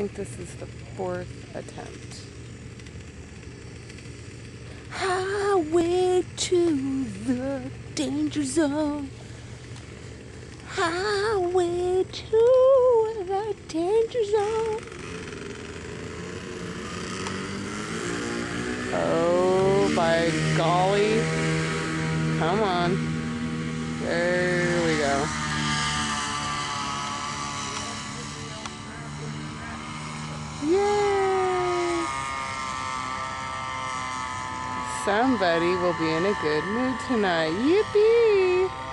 think this is the fourth attempt. Ah, Highway to the danger zone. Ah, Highway to the danger zone. Oh, by golly. Come on. There Somebody will be in a good mood tonight. Yippee!